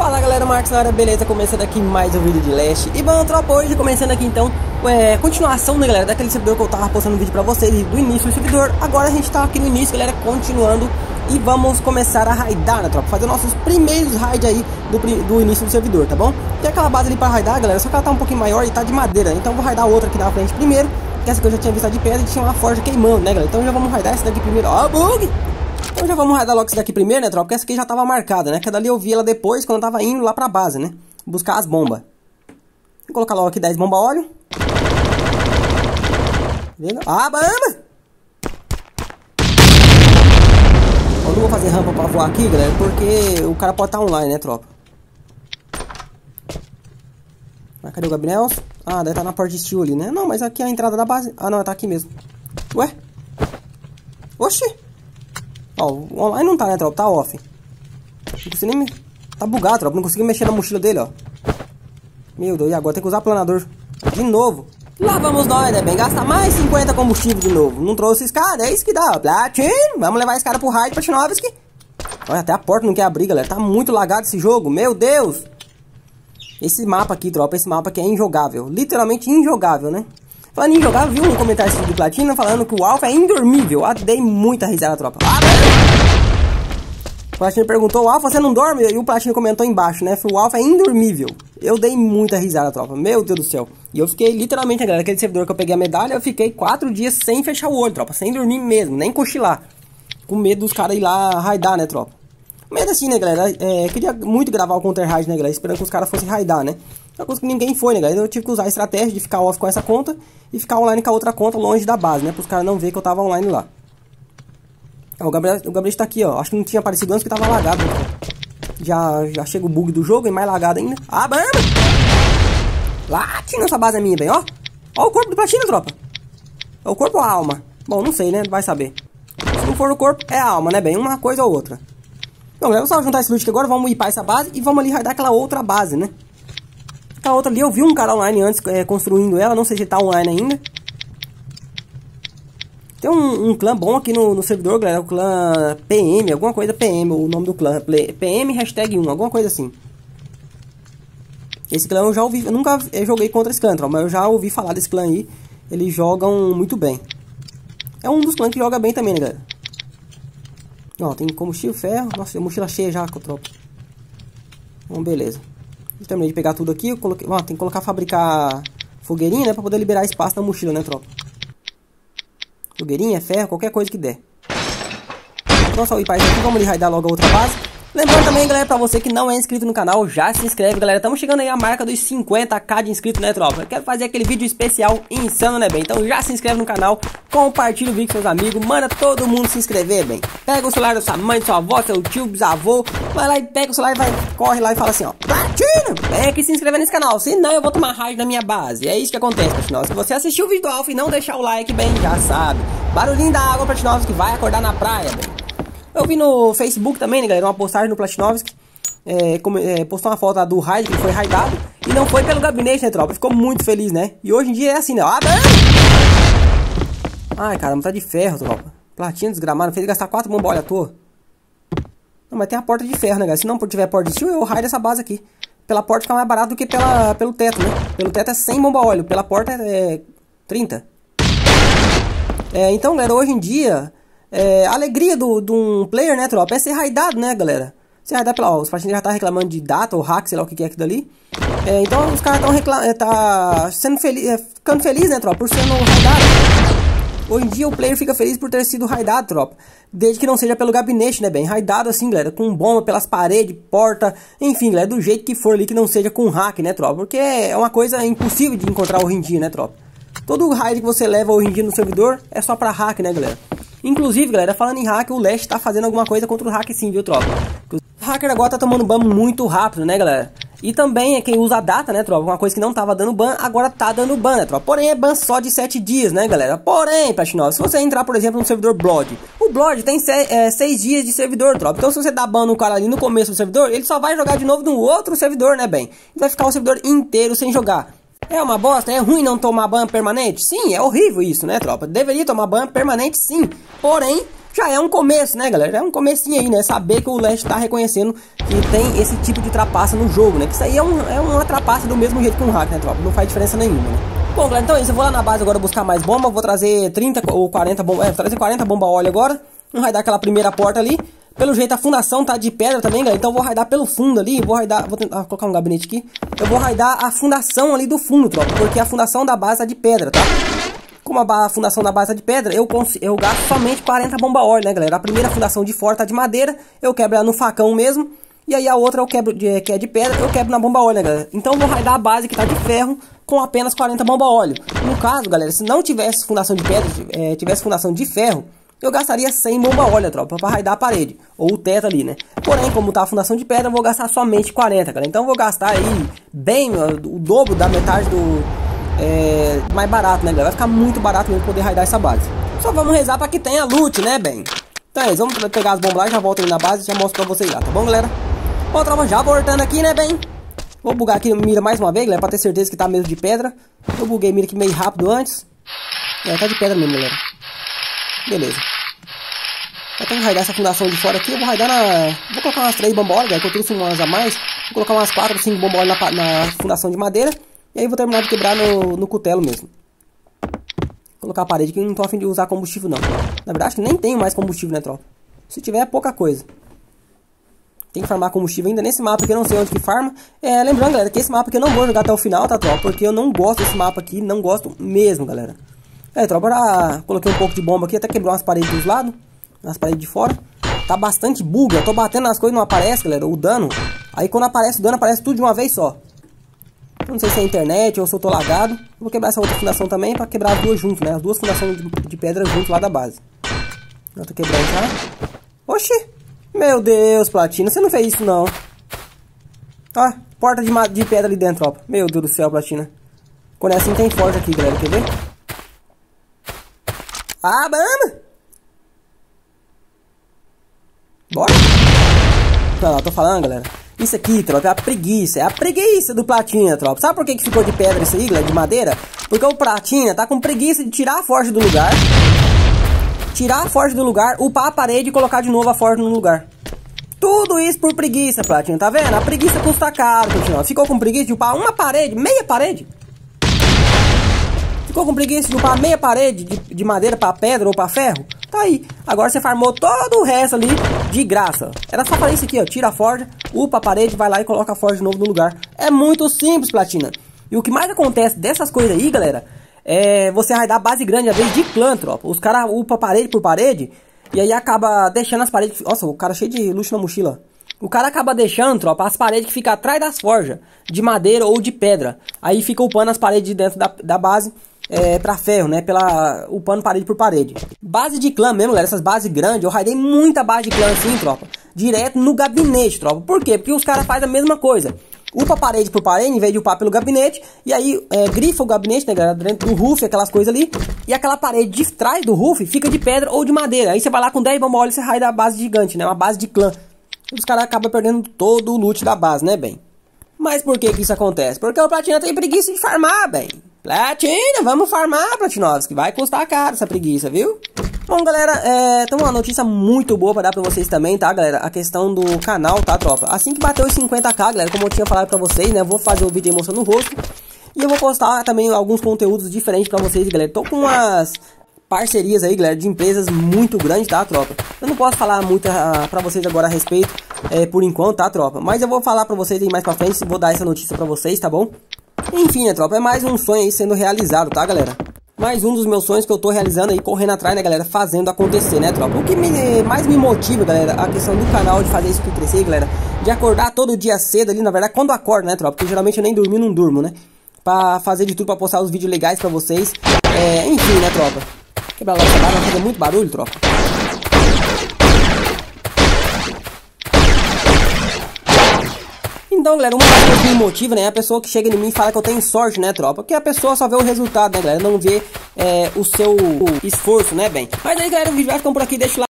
Fala galera, Marcos na área, beleza? Começando aqui mais um vídeo de Leste E bom, tropa, hoje começando aqui então é, Continuação, né galera, daquele servidor que eu tava postando um vídeo pra vocês Do início do servidor Agora a gente tá aqui no início, galera, continuando E vamos começar a raidar, né tropa? Fazer nossos primeiros raids aí do, do início do servidor, tá bom? Tem aquela base ali pra raidar, galera, só que ela tá um pouquinho maior e tá de madeira Então vou raidar outra aqui na frente primeiro Que essa que eu já tinha visto de pedra e tinha uma forja queimando, né galera? Então já vamos raidar essa daqui primeiro Ó, bug! Então já vamos raidar logo essa daqui primeiro, né, tropa? Porque essa aqui já tava marcada, né? Que dali eu vi ela depois, quando eu tava indo lá pra base, né? Buscar as bombas. Vou colocar logo aqui 10 bomba óleo. Vendo? Ah, bamba! Eu não vou fazer rampa pra voar aqui, galera, porque o cara pode estar tá online, né, tropa? Mas cadê o Gabriel? Ah, deve estar tá na porta de steel ali, né? Não, mas aqui é a entrada da base. Ah, não, tá aqui mesmo. Ué? Oxi! Ó, o online não tá, né, tropa? Tá off. Não consigo nem... Tá bugado, tropa. Não consigo mexer na mochila dele, ó. Meu Deus, e agora tem que usar planador de novo. Lá vamos nós, né, bem? Gastar mais 50 combustível de novo. Não trouxe esse cara, é isso que dá. Platin, vamos levar esse cara pro raid Platinovski. Olha, até a porta não quer abrir, galera. Tá muito lagado esse jogo, meu Deus. Esse mapa aqui, tropa, esse mapa aqui é injogável. Literalmente injogável, né? Falando em jogar, viu um comentário do Platina falando que o Alpha é indormível. Ah, dei muita risada, tropa. Ah, o Platina perguntou, o Alpha, você não dorme? E o Platina comentou embaixo, né? O Alpha é indormível. Eu dei muita risada, tropa. Meu Deus do céu. E eu fiquei literalmente, galera, aquele servidor que eu peguei a medalha, eu fiquei quatro dias sem fechar o olho, tropa. Sem dormir mesmo, nem cochilar. Com medo dos caras ir lá raidar, né, tropa? Medo assim, né, galera? É, queria muito gravar o Counter Raid, né, galera? Esperando que os caras fossem raidar, né? Uma coisa que ninguém foi, né, galera? Eu tive que usar a estratégia de ficar off com essa conta e ficar online com a outra conta longe da base, né? Para os caras não verem que eu tava online lá. Ó, o Gabriel, o Gabriel está aqui, ó. Acho que não tinha aparecido antes que tava lagado. Né? Já, já chega o bug do jogo e mais lagado ainda. Ah, bamba! Latina, essa base é minha, bem, ó. Ó o corpo do platina, tropa. É o corpo ou a alma? Bom, não sei, né? Vai saber. Se não for o corpo, é a alma, né, bem? Uma coisa ou outra. Bom, galera, vamos só juntar esse loot aqui agora. Vamos ir essa base e vamos ali raidar aquela outra base, né? Aquela outra ali, eu vi um cara online antes é, construindo ela. Não sei se tá online ainda. Tem um, um, clã bom aqui no, no servidor, galera. O clã PM, alguma coisa PM, o nome do clã. PM hashtag 1, alguma coisa assim. Esse clã eu já ouvi, eu nunca joguei contra esse clã, mas eu já ouvi falar desse clã aí. Eles jogam muito bem. É um dos clãs que joga bem também, né, galera? Ó, tem combustível, ferro. Nossa, mochila cheia já a tropa. Bom, beleza. Eu terminei de pegar tudo aqui. Eu coloquei... Ó, tem que colocar, fabricar fogueirinha, né? Pra poder liberar espaço na mochila, né, tropa? Fogueirinha, ferro, qualquer coisa que der. Então, para isso aqui. Vamos raidar logo a outra base. Lembrando também, galera, pra você que não é inscrito no canal, já se inscreve, galera. Estamos chegando aí a marca dos 50k de inscritos, né, tropa? Eu quero fazer aquele vídeo especial insano, né, bem? Então já se inscreve no canal, compartilha o vídeo com seus amigos, manda todo mundo se inscrever, bem. Pega o celular da sua mãe, sua avó, seu tio, bisavô, vai lá e pega o celular e vai, corre lá e fala assim, ó. Vem aqui se inscrever nesse canal, senão eu vou tomar raid na minha base. É isso que acontece, Platinós. Se você assistiu o vídeo do Alfa e não deixar o like, bem, já sabe. Barulhinho da água, Platinovs, que vai acordar na praia, bem. Eu vi no Facebook também, né, galera, uma postagem no Platinovski. É, é, postou uma foto do raid, que foi raidado. E não foi pelo gabinete, né, tropa? Ficou muito feliz, né? E hoje em dia é assim, né? Ah, Ai, caramba, tá de ferro, tropa. Platina desgramado, fez gastar 4 bombas à toa. Não, mas tem a porta de ferro, né, galera? Se não tiver porta de steel, eu raio essa base aqui. Pela porta fica mais barato do que pela, pelo teto, né? Pelo teto é 100 bomba óleo, pela porta é 30. É, então, galera, hoje em dia, é, a alegria de um player, né, tropa, é ser raidado, né, galera? Ser raidado pela, ó, os partidos já tá reclamando de data ou hack, sei lá o que, que é aquilo dali. É, então os caras estão reclamando, é, tá sendo feliz, é, ficando feliz, né, tropa, por sendo raidado. Hoje em dia o player fica feliz por ter sido raidado, tropa. Desde que não seja pelo gabinete, né, bem? Raidado assim, galera, com bomba pelas paredes, porta, enfim, galera, do jeito que for ali, que não seja com hack, né, tropa? Porque é uma coisa impossível de encontrar hoje em dia, né, tropa? Todo raid que você leva hoje em dia no servidor é só pra hack, né, galera? Inclusive, galera, falando em hack, o Leste tá fazendo alguma coisa contra o hack sim, viu, tropa? O hacker agora tá tomando ban muito rápido, né, galera? E também é quem usa a data, né, tropa? Uma coisa que não tava dando ban, agora tá dando ban, né, tropa? Porém, é ban só de 7 dias, né, galera? Porém, Platinov, se você entrar, por exemplo, no servidor Blood, o Blood tem 6 é, dias de servidor, tropa. Então, se você dá ban no cara ali no começo do servidor, ele só vai jogar de novo no outro servidor, né, bem? Vai ficar o servidor inteiro sem jogar. É uma bosta? É ruim não tomar ban permanente? Sim, é horrível isso, né, tropa? Deveria tomar ban permanente, sim. Porém, já é um começo, né, galera? É um comecinho aí, né? Saber que o Leste tá reconhecendo que tem esse tipo de trapaça no jogo, né? Que isso aí é, um, é uma trapaça do mesmo jeito que um hack, né, tropa? Não faz diferença nenhuma, né? Bom, galera, então é isso. Eu vou lá na base agora buscar mais bomba. Vou trazer 30 ou 40 bomba. É, vou trazer 40 bomba óleo agora. Vamos raidar aquela primeira porta ali. Pelo jeito a fundação tá de pedra também, galera. Então eu vou raidar pelo fundo ali. Vou raidar. Vou tentar colocar um gabinete aqui. Eu vou raidar a fundação ali do fundo, tropa. Porque a fundação da base tá de pedra, tá? Como a fundação da base tá de pedra, eu, eu gasto somente 40 bomba óleo, né, galera? A primeira fundação de fora tá de madeira, eu quebro ela no facão mesmo. E aí a outra eu quebro de, que é de pedra, eu quebro na bomba óleo, né, galera? Então eu vou raidar a base que tá de ferro com apenas 40 bomba óleo. No caso, galera, se não tivesse fundação de pedra, é, tivesse fundação de ferro, eu gastaria 100 bomba óleo, tropa, para raidar a parede, ou o teto ali, né? Porém, como tá a fundação de pedra, eu vou gastar somente 40, galera. Então eu vou gastar aí bem o dobro da metade do, é, mais barato, né, galera? Vai ficar muito barato mesmo poder raidar essa base. Só vamos rezar para que tenha loot, né, bem? Então é isso, vamos pegar as bombas lá, já volto ali na base e já mostro pra vocês lá, tá bom, galera? Bom, tropa, já voltando aqui, né, bem? Vou bugar aqui a mira mais uma vez, galera, pra ter certeza que tá mesmo de pedra. Eu buguei a mira aqui meio rápido antes. É, tá de pedra mesmo, galera. Beleza. Eu tenho que raidar essa fundação de fora aqui. Eu vou raidar na... Vou colocar umas três bombolas, galera, que eu trouxe umas a mais. Vou colocar umas quatro, cinco bombolas na, na fundação de madeira. E aí vou terminar de quebrar no, no cutelo mesmo. Vou colocar a parede que não tô afim de usar combustível não. Na verdade, que nem tenho mais combustível, né, tropa? Se tiver, é pouca coisa. Tem que farmar combustível ainda nesse mapa que eu não sei onde que farma. É, lembrando, galera, que esse mapa aqui eu não vou jogar até o final, tá, tropa? Porque eu não gosto desse mapa aqui, não gosto mesmo, galera. É, tropa, agora coloquei um pouco de bomba aqui, até quebrou umas paredes dos lados, umas paredes de fora. Tá bastante bug, eu tô batendo nas coisas não aparece, galera, o dano. Aí quando aparece o dano, aparece tudo de uma vez só. Não sei se é internet ou se eu tô lagado. Vou quebrar essa outra fundação também pra quebrar as duas juntas, né? As duas fundações de, de pedra junto lá da base. Eu tô quebrando já. Oxi! Meu Deus, Platina, você não fez isso não. Ó, porta de, de pedra ali dentro, ó. Meu Deus do céu, Platina. Quando é assim tem forte aqui, galera, quer ver? Ah, bama! Bora! Não, eu tô falando, galera. Isso aqui, tropa, é a preguiça. É a preguiça do Platina, tropa. Sabe por que, que ficou de pedra isso aí, de madeira? Porque o Platina tá com preguiça de tirar a forja do lugar. Tirar a forja do lugar, upar a parede e colocar de novo a forja no lugar. Tudo isso por preguiça, Platina, tá vendo? A preguiça custa caro, Platina. Ficou com preguiça de upar uma parede, meia parede? Ficou com preguiça de upar meia parede de, de madeira para pedra ou para ferro? Tá aí. Agora você farmou todo o resto ali de graça. Era só fazer isso aqui, ó. Tira a forja, upa a parede, vai lá e coloca a forja de novo no lugar. É muito simples, Platina. E o que mais acontece dessas coisas aí, galera, é você raidar base grande a vez de clã, tropa. Os caras upam parede por parede e aí acaba deixando as paredes... Nossa, o cara cheio de luxo na mochila. O cara acaba deixando, tropa, as paredes que ficam atrás das forjas, de madeira ou de pedra. Aí fica upando as paredes de dentro da, da base é, pra ferro, né? Pela, upando parede por parede. Base de clã mesmo, galera, essas bases grandes, eu raidei muita base de clã assim, tropa. Direto no gabinete, tropa. Por quê? Porque os caras fazem a mesma coisa. Upa parede por parede, em vez de upar pelo gabinete. E aí, é, grifa o gabinete, né, galera? Dentro do roof, aquelas coisas ali. E aquela parede de trás do roof fica de pedra ou de madeira. Aí você vai lá com 10 bomba e você raida a base gigante, né? Uma base de clã. E os caras acabam perdendo todo o loot da base, né, bem? Mas por que que isso acontece? Porque o Platina tem preguiça de farmar, bem. Platina, vamos farmar, Platinovski. Vai custar caro essa preguiça, viu? Bom, galera, é, tem uma notícia muito boa pra dar pra vocês também, tá, galera? A questão do canal, tá, tropa? Assim que bater os 50k, galera, como eu tinha falado pra vocês, né? Vou fazer o vídeo emoção no rosto. E eu vou postar também alguns conteúdos diferentes pra vocês, galera. Tô com umas parcerias aí, galera, de empresas muito grandes, tá, tropa? Eu não posso falar muito uh, pra vocês agora a respeito, é, por enquanto, tá, tropa? Mas eu vou falar pra vocês aí mais pra frente, vou dar essa notícia pra vocês, tá bom? Enfim, né, tropa? É mais um sonho aí sendo realizado, tá, galera? Mais um dos meus sonhos que eu tô realizando aí, correndo atrás, né, galera? Fazendo acontecer, né, tropa? O que me, mais me motiva, galera, a questão do canal, de fazer isso aqui crescer, galera, de acordar todo dia cedo ali, na verdade, quando acordo, né, tropa? Porque geralmente eu nem dormi, não durmo, né? Pra fazer de tudo pra postar os vídeos legais pra vocês. É, enfim, né, tropa? Quebrar logo essa barra, vai fazer muito barulho, tropa. Então, galera, uma das coisas que me motiva, né, é a pessoa que chega em mim e fala que eu tenho sorte, né, tropa? Porque a pessoa só vê o resultado, né, galera? Não vê é, o seu esforço, né, bem? Mas aí, galera, o vídeo vai ficando por aqui. Deixa o like.